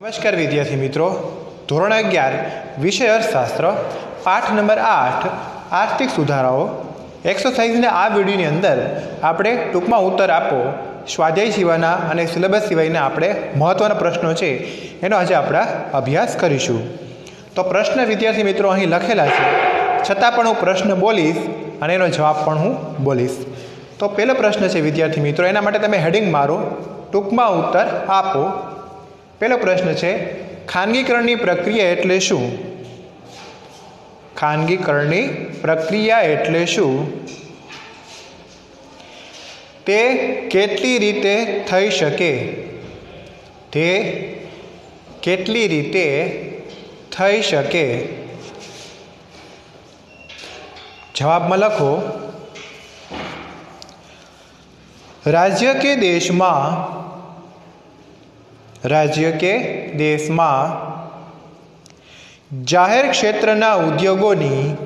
નમસ્કાર વિદ્યાર્થી મિત્રો. ધોરણ અગિયાર, વિષય અર્થશાસ્ત્ર, પાઠ નંબર આઠ, આર્થિક સુધારાઓ. એક્સરસાઇઝના આ વિડીયોની અંદર આપણે ટૂંકમાં ઉત્તર આપો. સ્વાધ્યાય સિવાયના અને સિલેબસ સિવાયના આપણે મહત્ત્વના પ્રશ્નો છે, એનો આજે આપણે અભ્યાસ કરીશું. તો પ્રશ્ન વિદ્યાર્થી મિત્રો અહીં લખેલા છે. છતાં પણ હું પ્રશ્ન બોલીશ અને એનો જવાબ પણ હું બોલીશ. તો પહેલો પ્રશ્ન છે વિદ્યાર્થી મિત્રો, એના માટે તમે હેડિંગ મારો. ટૂંકમાં ઉત્તર આપો. પહેલો પ્રશ્ન છે, ખાનગીકરણની પ્રક્રિયા એટલે શું? ખાનગીકરણની પ્રક્રિયા એટલે શું? તે કેટલી રીતે થઈ શકે? તે કેટલી રીતે થઈ શકે? જવાબમાં લખો, રાજ્ય કે દેશમાં રાજ્ય કે દેશમાં? જાહેર ક્ષેત્રના ઉદ્યોગોની,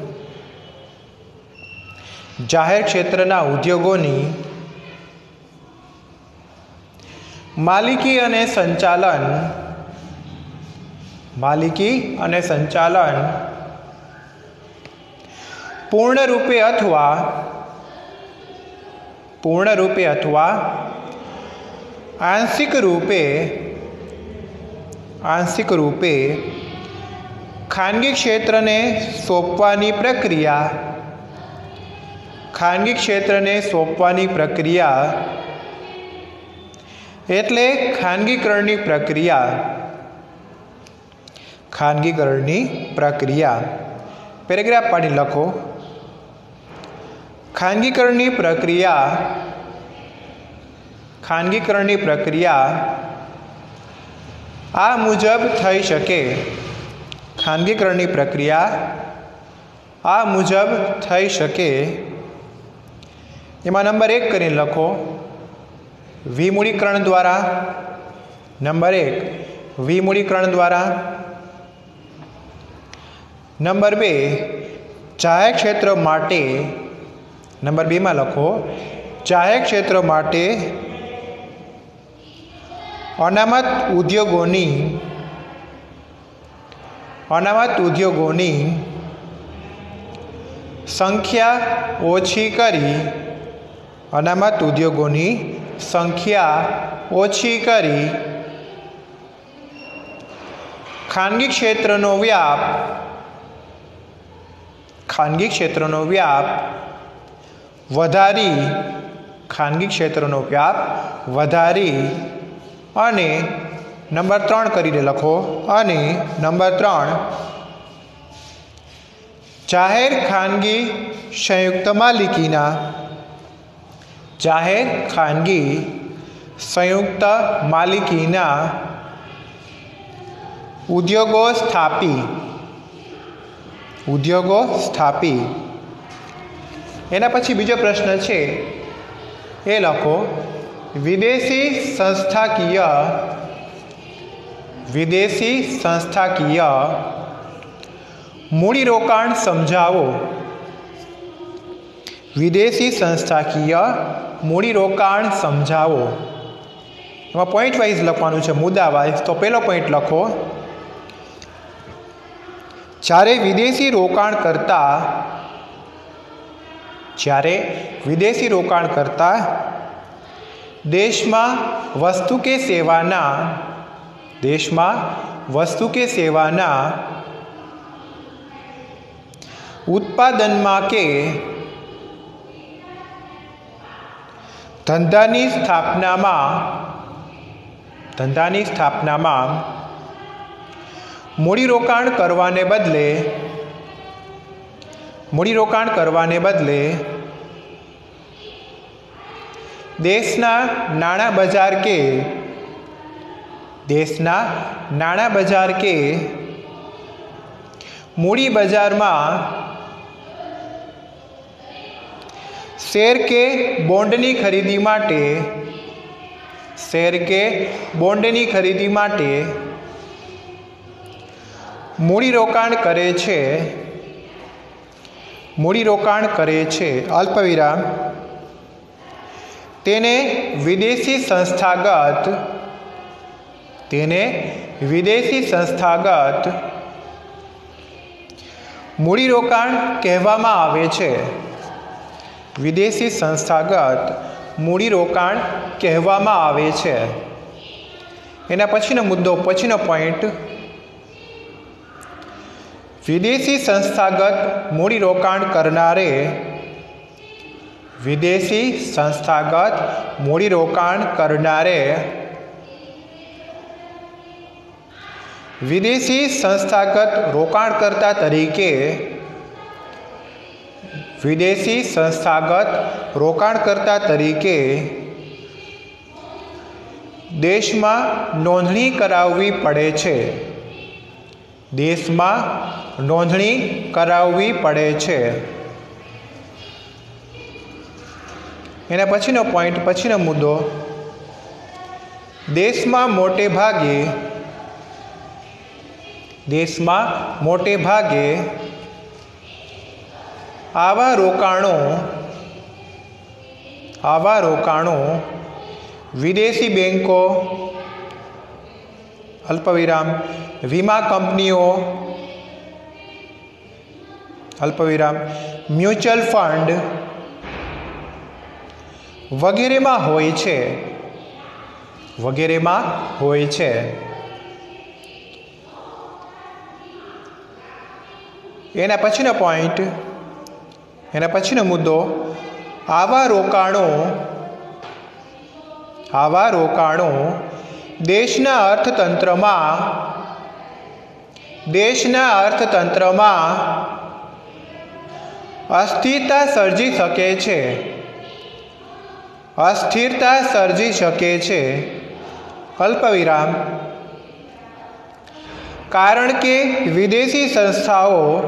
જાહેર ક્ષેત્રના ઉદ્યોગોની, માલિકી અને સંચાલન, માલિકી અને સંચાલન, પૂર્ણરૂપે અથવા પૂર્ણરૂપે અથવા, આંશિક રૂપે આંશિક રૂપે ખાનગી ક્ષેત્રને સોંપવાની પ્રક્રિયા, ખાનગી ક્ષેત્રને સોંપવાની પ્રક્રિયા એટલે ખાનગીકરણની પ્રક્રિયા. ખાનગીકરણની પ્રક્રિયા. પેરેગ્રાફ પાડી લખો. ખાનગીકરણની પ્રક્રિયા ખાનગીકરણની પ્રક્રિયા આ મુજબ થઈ શકે. ખાનગીકરણની પ્રક્રિયા આ મુજબ થઈ શકે. એમાં નંબર એક કરીને લખો. વિમૂળીકરણ દ્વારા. નંબર એક. વિમૂળીકરણ દ્વારા. નંબર બે. જાહેર ક્ષેત્ર માટે. નંબર બેમાં લખો. જાહેર ક્ષેત્ર માટે અનામત ઉદ્યોગોની અનામત ઉદ્યોગોની સંખ્યા ઓછી કરી અનામત ઉદ્યોગોની સંખ્યા ઓછી કરી ખાનગી ક્ષેત્રનો વ્યાપ ખાનગી ક્ષેત્રનો વ્યાપ વધારી ખાનગી ક્ષેત્રનો વ્યાપ વધારી અને નંબર ત્રણ કરીને લખો. અને નંબર ત્રણ. જાહેર ખાનગી સંયુક્ત માલિકીના જાહેર ખાનગી સંયુક્ત માલિકીના ઉદ્યોગો સ્થાપી. ઉદ્યોગો સ્થાપી. એના પછી બીજો પ્રશ્ન છે, એ લખો. વિદેશી સંસ્થાકીય વિદેશી સંસ્થાકીય મૂડીરોકાણ સમજાવો. વિદેશી સંસ્થાકીય મૂડીરોકાણ સમજાવો. એમાં પોઈન્ટ વાઇઝ લખવાનું છે, મુદ્દા વાઇઝ તો પહેલો પોઈન્ટ લખો. જ્યારે વિદેશી રોકાણ કરતા, જ્યારે વિદેશી રોકાણ કરતા દેશમાં વસ્તુ કે સેવાના, દેશમાં વસ્તુ કે સેવાના ઉત્પાદનમાં કે ધંધાની સ્થાપનામાં ધંધાની સ્થાપનામાં મૂડીરોકાણ કરવાને બદલે મૂડીરોકાણ કરવાને બદલે દેશના નાણાં બજાર કે? દેશના નાણાં બજાર કે? મૂડી બજારમાં શેર કે બોન્ડની ખરીદી માટે? શેર કે બોન્ડની ખરીદી માટે? મૂડીરોકાણ કરે છે. મૂડીરોકાણ કરે છે. અલ્પવિરામ. તેને વિદેશી સંસ્થાગત, તેને વિદેશી સંસ્થાગત મૂડીરોકાણ કહેવામાં આવે છે. વિદેશી સંસ્થાગત મૂડીરોકાણ કહેવામાં આવે છે. એના પછીનો મુદ્દો, પછીનો પોઈન્ટ વિદેશી સંસ્થાગત મૂડીરોકાણ કરનારે વિદેશી સંસ્થાગત મૂડીરોકાણ કરનારે વિદેશી સંસ્થાગત રોકાણકર્તા તરીકે વિદેશી સંસ્થાગત રોકાણકર્તા તરીકે દેશમાં નોંધણી કરાવવી પડે છે. દેશમાં નોંધણી કરાવવી પડે છે. એના પછીનો પોઈન્ટ પછીનો મુદ્દો, દેશમાં મોટે ભાગે, દેશમાં મોટે ભાગે આવા રોકાણો આવા રોકાણો વિદેશી બેન્કો અલ્પવિરામ, વીમા કંપનીઓ, અલ્પવિરામ, મ્યુચ્યુઅલ ફંડ વગેરેમાં હોય છે. વગેરેમાં હોય છે. એના પછીનો પોઈન્ટ એના પછીનો મુદ્દો, આવા રોકાણો આવા રોકાણો દેશના અર્થતંત્રમાં દેશના અર્થતંત્રમાં અસ્થિરતા સર્જી શકે છે. અસ્થિરતા સર્જી શકે છે. અલ્પવિરામ. કારણ કે વિદેશી સંસ્થાઓ,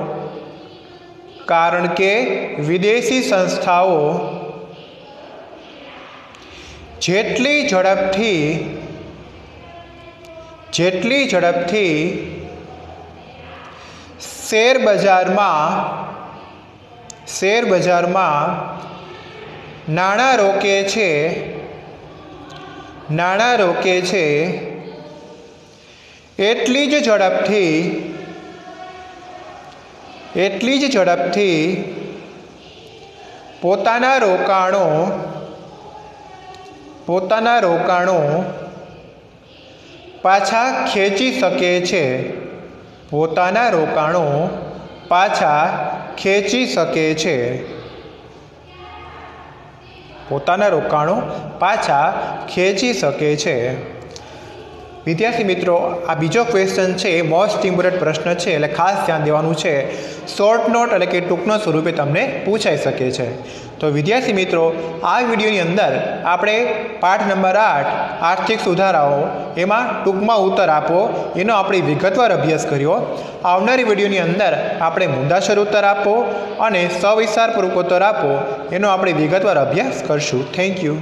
કારણ કે વિદેશી સંસ્થાઓ જેટલી ઝડપથી જેટલી ઝડપથી શેર બજારમાં શેર બજારમાં નાણાં રોકે છે. નાણાં રોકે છે. એટલી જ ઝડપથી, એટલી જ ઝડપથી પોતાના રોકાણો પોતાના રોકાણો પાછા ખેંચી શકે છે. પોતાના રોકાણો પાછા ખેંચી શકે છે. પોતાના રોકાણો પાછા ખેંચી શકે છે. વિદ્યાર્થી મિત્રો, આ બીજો ક્વેશ્ચન છે એ મોસ્ટ ઇમ્પોર્ટન્ટ પ્રશ્ન છે, એટલે ખાસ ધ્યાન દેવાનું છે. શોર્ટ નોટ એટલે કે ટૂંકનો સ્વરૂપે તમને પૂછાઈ શકે છે. તો વિદ્યાર્થી મિત્રો, આ વિડીયોની અંદર આપણે પાઠ નંબર આઠ, આર્થિક સુધારાઓ, એમાં ટૂંકમાં ઉત્તર આપો. એનો આપણે વિગતવાર અભ્યાસ કર્યો. આવનારી વિડીયોની અંદર આપણે મુદ્દાસર ઉત્તર આપો અને સવિસ્તાર ઉત્તર આપો. એનો આપણે વિગતવાર અભ્યાસ કરશું. Thank you